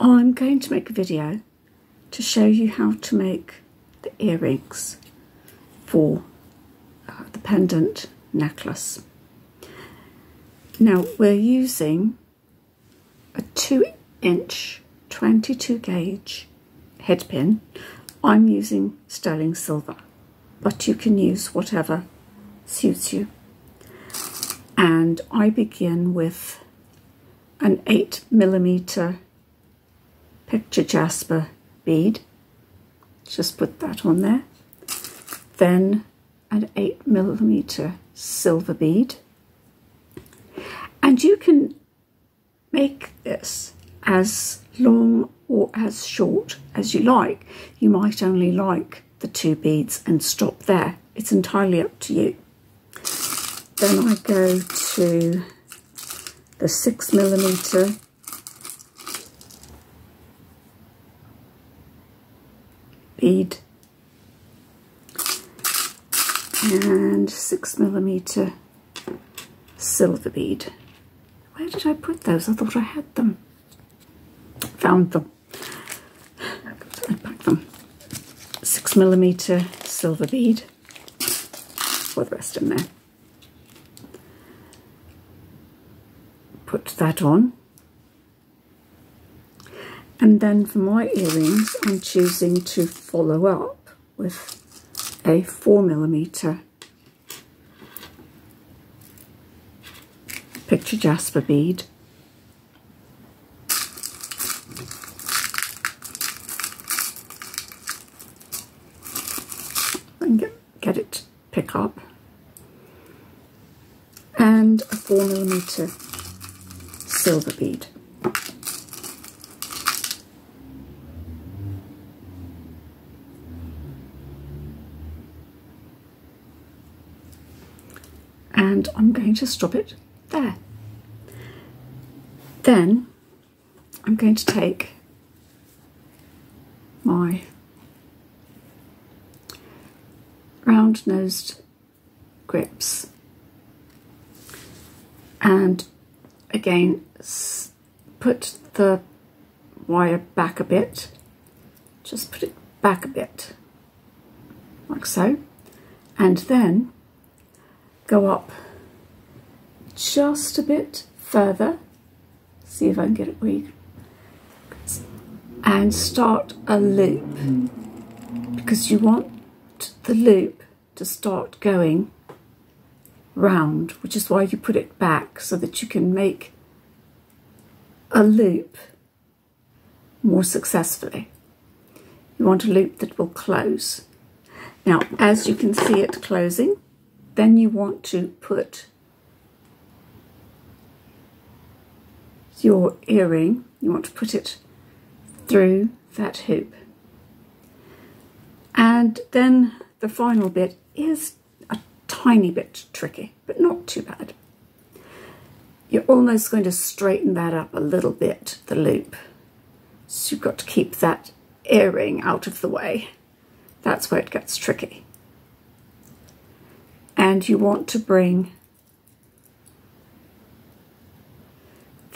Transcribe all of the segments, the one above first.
I'm going to make a video to show you how to make the earrings for uh, the pendant necklace. Now we're using a 2 inch 22 gauge head pin. I'm using sterling silver but you can use whatever suits you. And I begin with an 8 millimeter picture jasper bead. Just put that on there. Then an 8 millimeter silver bead. And you can make this as long or as short as you like. You might only like the two beads and stop there. It's entirely up to you. Then I go to the six millimeter bead and six millimeter silver bead. Where did I put those? I thought I had them. Found them. I packed them. Six millimeter silver bead. For the rest in there. Put that on. And then for my earrings, I'm choosing to follow up with a four millimeter picture jasper bead. And get, get it to pick up. And a four millimeter silver bead. and I'm going to stop it there. Then I'm going to take my round-nosed grips and again put the wire back a bit just put it back a bit like so and then go up just a bit further. See if I can get it where you and start a loop. Because you want the loop to start going round which is why you put it back so that you can make a loop more successfully. You want a loop that will close. Now as you can see it closing then you want to put your earring, you want to put it through that hoop. And then the final bit is a tiny bit tricky, but not too bad. You're almost going to straighten that up a little bit, the loop. So you've got to keep that earring out of the way. That's where it gets tricky and you want to bring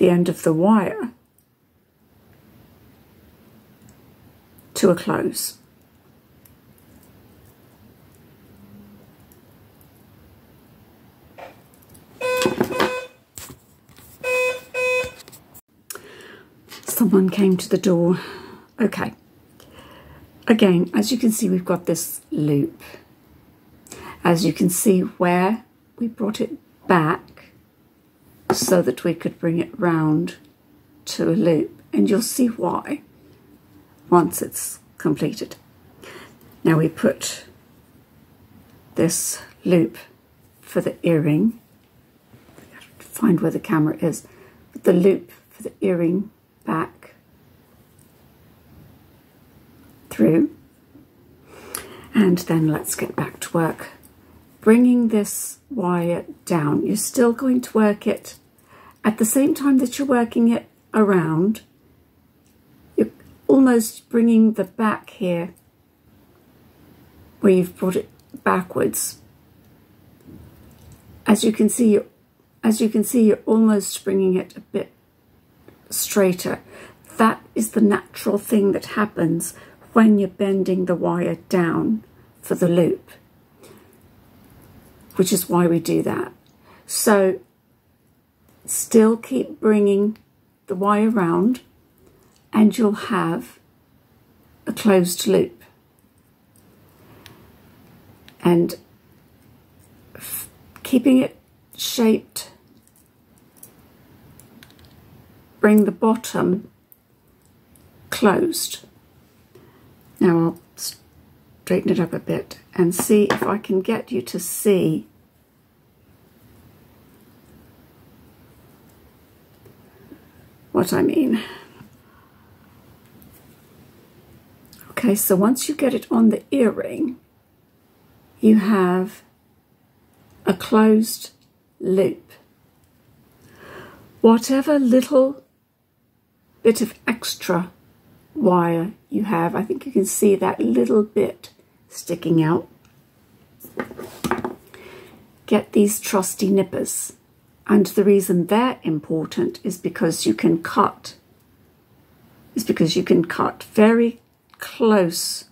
the end of the wire to a close. Someone came to the door. Okay. Again, as you can see, we've got this loop as you can see where we brought it back so that we could bring it round to a loop. And you'll see why once it's completed. Now we put this loop for the earring, find where the camera is, put the loop for the earring back through. And then let's get back to work. Bringing this wire down. You're still going to work it at the same time that you're working it around. You're almost bringing the back here where you've brought it backwards. As you can see, as you can see, you're almost bringing it a bit straighter. that is the natural thing that happens when you're bending the wire down for the loop, which is why we do that. So still keep bringing the wire round and you'll have a closed loop. And keeping it shaped, bring the bottom closed. Now I'll straighten it up a bit and see if I can get you to see what I mean. Okay, so once you get it on the earring, you have a closed loop. Whatever little bit of extra wire you have, I think you can see that little bit sticking out. Get these trusty nippers. And the reason they're important is because you can cut, is because you can cut very close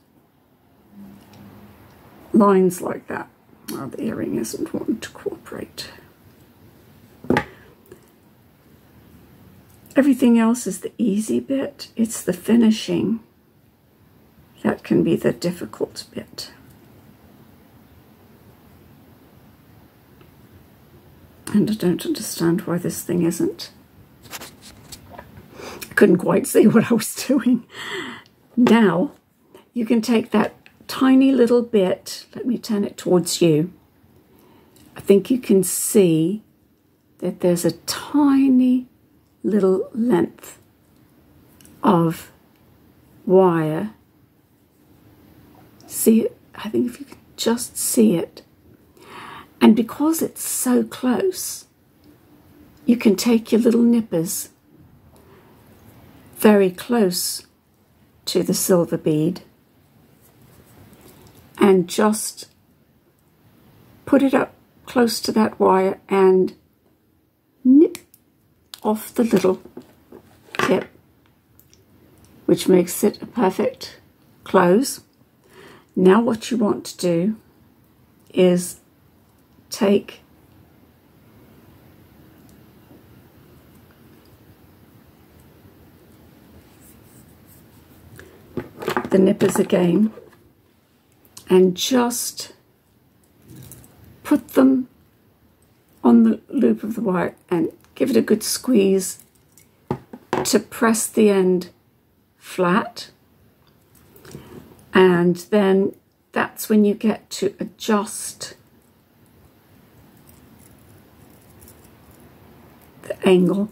lines like that. Well, the earring isn't wanting to cooperate. Everything else is the easy bit. It's the finishing that can be the difficult bit. And I don't understand why this thing isn't. I couldn't quite see what I was doing. Now, you can take that tiny little bit, let me turn it towards you. I think you can see that there's a tiny little length of wire. See it? I think if you can just see it. And because it's so close, you can take your little nippers very close to the silver bead and just put it up close to that wire and nip off the little tip, which makes it a perfect close. Now what you want to do is take the nippers again and just put them on the loop of the wire and give it a good squeeze to press the end flat. And then that's when you get to adjust the angle.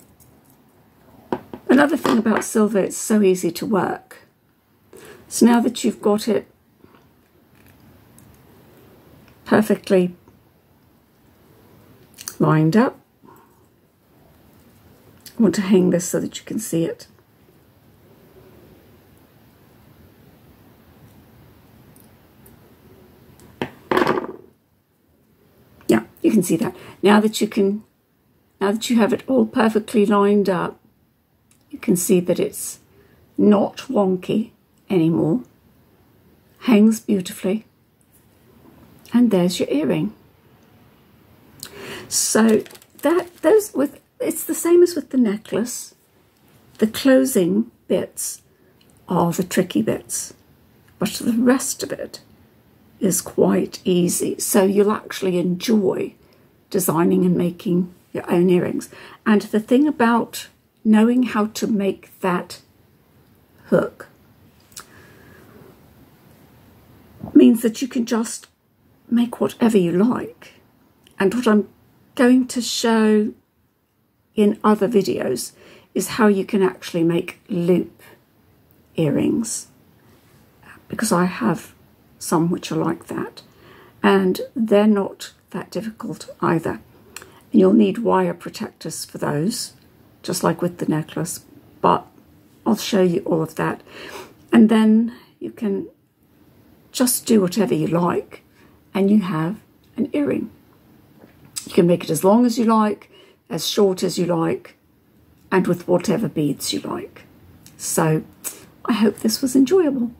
Another thing about silver, it's so easy to work. So now that you've got it perfectly lined up, I want to hang this so that you can see it. Yeah, you can see that. Now that you can, now that you have it all perfectly lined up, you can see that it's not wonky anymore. Hangs beautifully. And there's your earring. So that those with it's the same as with the necklace. The closing bits are the tricky bits, but the rest of it is quite easy. So you'll actually enjoy designing and making your own earrings. And the thing about knowing how to make that hook means that you can just make whatever you like. And what I'm going to show in other videos is how you can actually make loop earrings because I have some which are like that and they're not that difficult either. You'll need wire protectors for those, just like with the necklace, but I'll show you all of that. And then you can just do whatever you like and you have an earring. You can make it as long as you like, as short as you like, and with whatever beads you like. So I hope this was enjoyable.